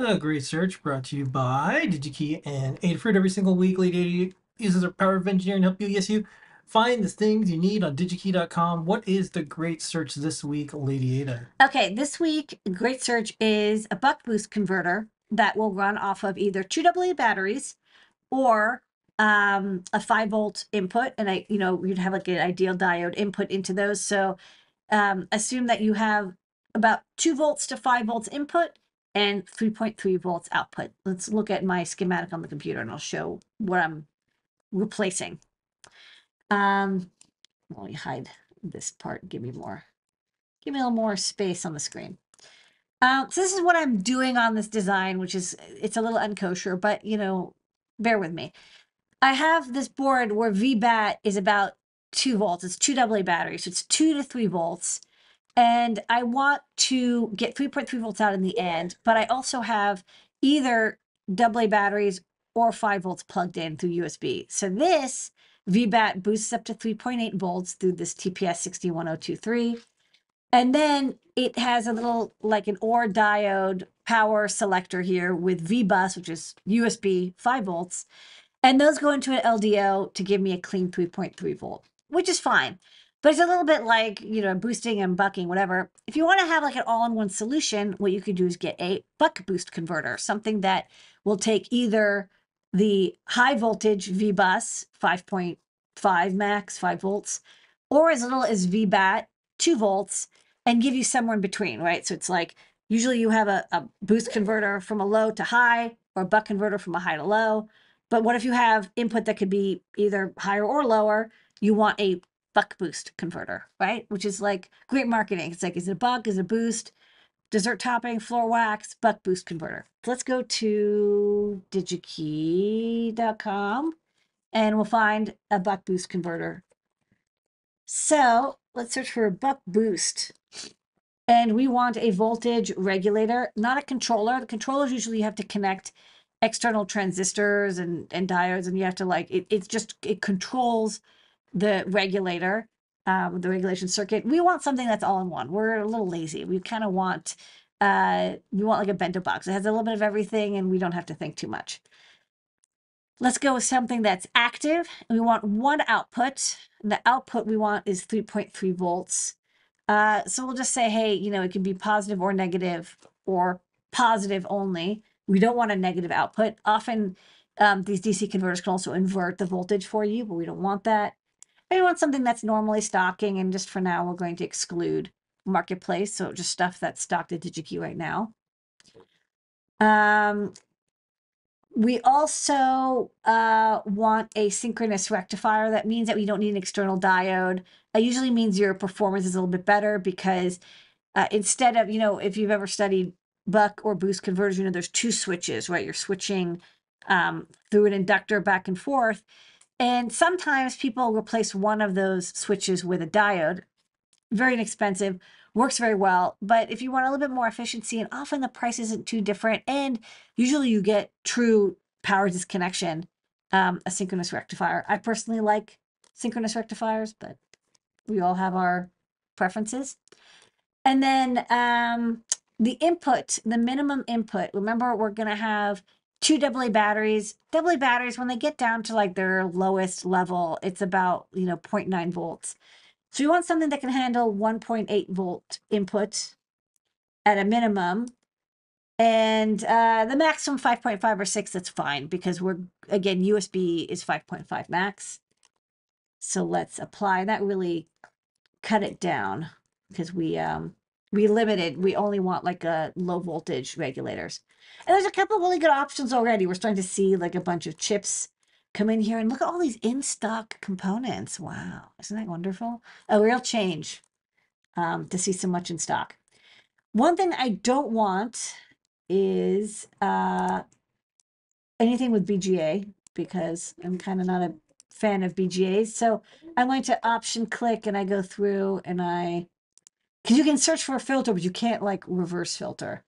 A great search brought to you by DigiKey and Adafruit every single week. Lady Ada uses our power of engineering to help you, yes, you find the things you need on digikey.com. What is the great search this week, Lady Ada? Okay, this week, Great Search is a buck boost converter that will run off of either two AA batteries or um, a five volt input. And I, you know, you'd have like an ideal diode input into those. So um, assume that you have about two volts to five volts input and 3.3 volts output. Let's look at my schematic on the computer and I'll show what I'm replacing. Um, let me hide this part, give me more, give me a little more space on the screen. Um, so this is what I'm doing on this design, which is, it's a little unkosher, but you know, bear with me. I have this board where VBAT is about two volts. It's two AA batteries. So it's two to three volts. And I want to get 3.3 volts out in the end, but I also have either AA batteries or 5 volts plugged in through USB. So this VBAT boosts up to 3.8 volts through this TPS 61023. And then it has a little like an OR diode power selector here with VBus, which is USB 5 volts. And those go into an LDO to give me a clean 3.3 volt, which is fine. But it's a little bit like, you know, boosting and bucking, whatever. If you want to have like an all-in-one solution, what you could do is get a buck boost converter, something that will take either the high voltage V bus 5.5 max, 5 volts, or as little as VBAT, 2 volts, and give you somewhere in between, right? So it's like usually you have a, a boost converter from a low to high or a buck converter from a high to low. But what if you have input that could be either higher or lower? You want a buck boost converter, right? Which is like great marketing. It's like, is it a buck? Is it a boost? Dessert topping, floor wax, buck boost converter. Let's go to digikey.com and we'll find a buck boost converter. So let's search for a buck boost. And we want a voltage regulator, not a controller. The controllers usually you have to connect external transistors and, and diodes, and you have to like, it, it's just, it controls the regulator, um, the regulation circuit. We want something that's all in one. We're a little lazy. We kind of want, uh, we want like a bento box. It has a little bit of everything and we don't have to think too much. Let's go with something that's active. We want one output. The output we want is 3.3 volts. Uh, so we'll just say, hey, you know, it can be positive or negative or positive only. We don't want a negative output. Often um, these DC converters can also invert the voltage for you, but we don't want that. We want something that's normally stocking, and just for now, we're going to exclude marketplace, so just stuff that's stocked at DigiKey right now. Um, we also uh, want a synchronous rectifier. That means that we don't need an external diode. It usually means your performance is a little bit better because uh, instead of, you know, if you've ever studied buck or boost converters, you know, there's two switches, right? You're switching um, through an inductor back and forth. And sometimes people replace one of those switches with a diode. Very inexpensive, works very well. But if you want a little bit more efficiency, and often the price isn't too different, and usually you get true power disconnection, um, a synchronous rectifier. I personally like synchronous rectifiers, but we all have our preferences. And then um, the input, the minimum input, remember we're going to have two AA batteries. AA batteries, when they get down to like their lowest level, it's about, you know, 0.9 volts. So you want something that can handle 1.8 volt input at a minimum. And uh, the maximum 5.5 or 6, that's fine because we're, again, USB is 5.5 max. So let's apply. That really cut it down because we um we limited, we only want like a low voltage regulators. And there's a couple really good options already. We're starting to see like a bunch of chips come in here and look at all these in stock components. Wow, isn't that wonderful? A real change um, to see so much in stock. One thing I don't want is uh, anything with BGA because I'm kind of not a fan of BGAs. So I'm going to option click and I go through and I, because you can search for a filter, but you can't like reverse filter.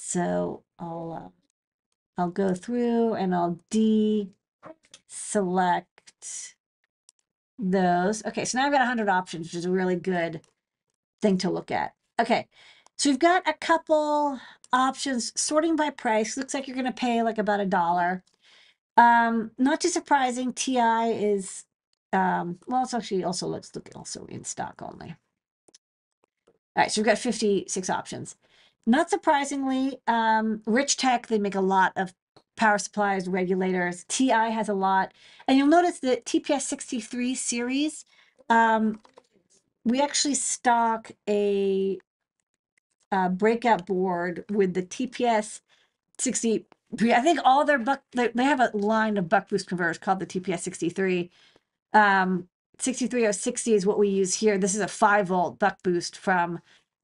So I'll, uh, I'll go through and I'll deselect those. Okay, so now I've got 100 options, which is a really good thing to look at. Okay, so we've got a couple options, sorting by price. Looks like you're going to pay like about a dollar. Um, not too surprising. TI is, um, well, it's actually also let's look also in stock only. All right, so we've got 56 options. Not surprisingly, um, Richtek, they make a lot of power supplies, regulators. TI has a lot. And you'll notice that TPS 63 series, um, we actually stock a, uh breakout board with the TPS 60. I think all their buck, they, have a line of buck boost converters called the TPS 63. Um, 63060 is what we use here. This is a 5 volt buck boost from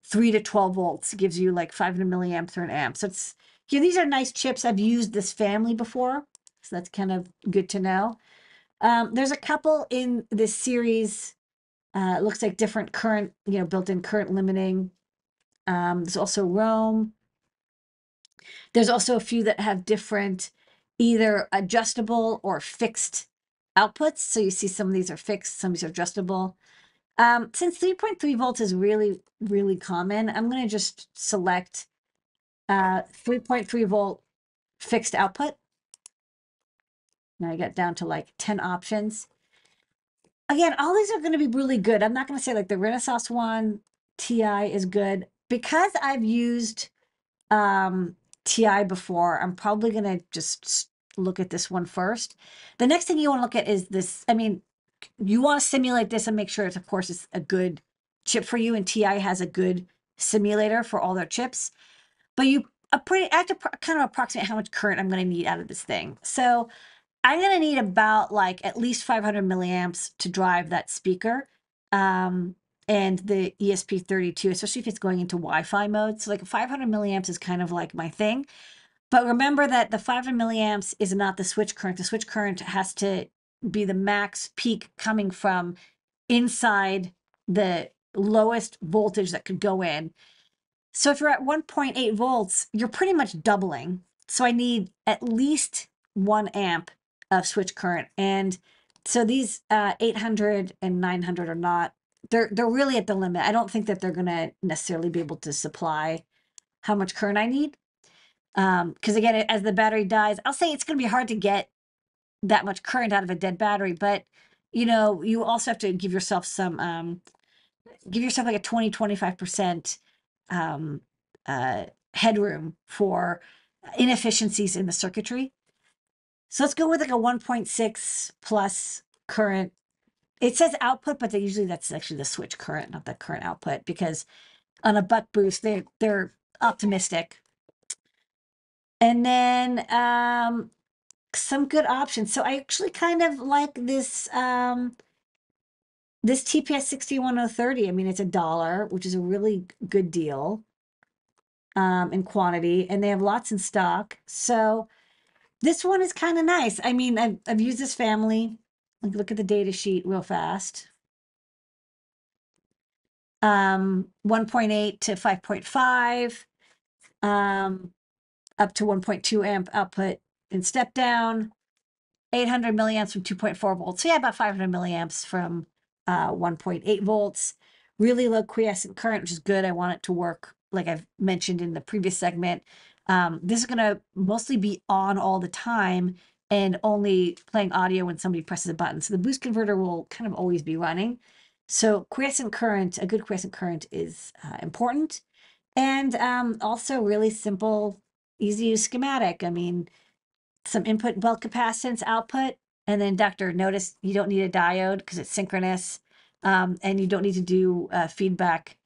3 to 12 volts. Gives you like 500 milliamps or an amp. So it's, yeah, these are nice chips. I've used this family before. So that's kind of good to know. Um, there's a couple in this series. Uh, it looks like different current, you know, built-in current limiting. Um, there's also ROHM. There's also a few that have different, either adjustable or fixed outputs. So you see some of these are fixed, some of these are adjustable. Um, since 3.3 volts is really, really common, I'm going to just select uh, 3.3 volt fixed output. Now I get down to like 10 options. Again, all these are going to be really good. I'm not going to say like the Renesas one, TI is good. Because I've used um, TI before, I'm probably going to just look at this one first. The next thing you want to look at is this. I mean, you want to simulate this and make sure it's, of course, it's a good chip for you. And TI has a good simulator for all their chips. But you a pretty, I have to kind of approximate how much current I'm going to need out of this thing. So I'm going to need about like at least 500 milliamps to drive that speaker. Um, and the E ESP32, especially if it's going into Wi-Fi mode. So like 500 milliamps is kind of like my thing. But remember that the 500 milliamps is not the switch current. The switch current has to be the max peak coming from inside the lowest voltage that could go in. So if you're at 1.8 volts, you're pretty much doubling. So I need at least one amp of switch current. And so these uh, 800 and 900 are not, they're, they're really at the limit. I don't think that they're going to necessarily be able to supply how much current I need. Because again, as the battery dies, I'll say it's going to be hard to get that much current out of a dead battery. But, you know, you also have to give yourself some, um, give yourself like a 20, 25% um, uh, headroom for inefficiencies in the circuitry. So let's go with like a 1.6 plus current. It says output, but they usually that's actually the switch current, not the current output, because on a buck boost, they they're optimistic. And then um, some good options. So I actually kind of like this um, this TPS 61030. I mean, it's a dollar, which is a really good deal um, in quantity, and they have lots in stock. So this one is kind of nice. I mean, I've, I've used this family. Like, Look at the data sheet real fast. Um, 1.8 to 5.5, um, up to 1.2 amp output in step down, 800 milliamps from 2.4 volts. So yeah, about 500 milliamps from uh, 1.8 volts. Really low quiescent current, which is good. I want it to work like I've mentioned in the previous segment. Um, this is going to mostly be on all the time and only playing audio when somebody presses a button. So the boost converter will kind of always be running. So quiescent current, a good quiescent current is uh, important. And um, also really simple, easy to use schematic. I mean, some input bulk capacitance output and the inductor. Notice you don't need a diode because it's synchronous. Um, and you don't need to do uh, feedback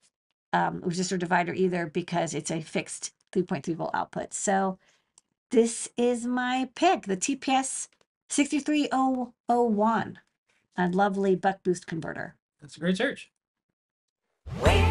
um, resistor divider either because it's a fixed 3.3 volt output. So this is my pick, the TPS 63001, a lovely buck boost converter. That's a great search. We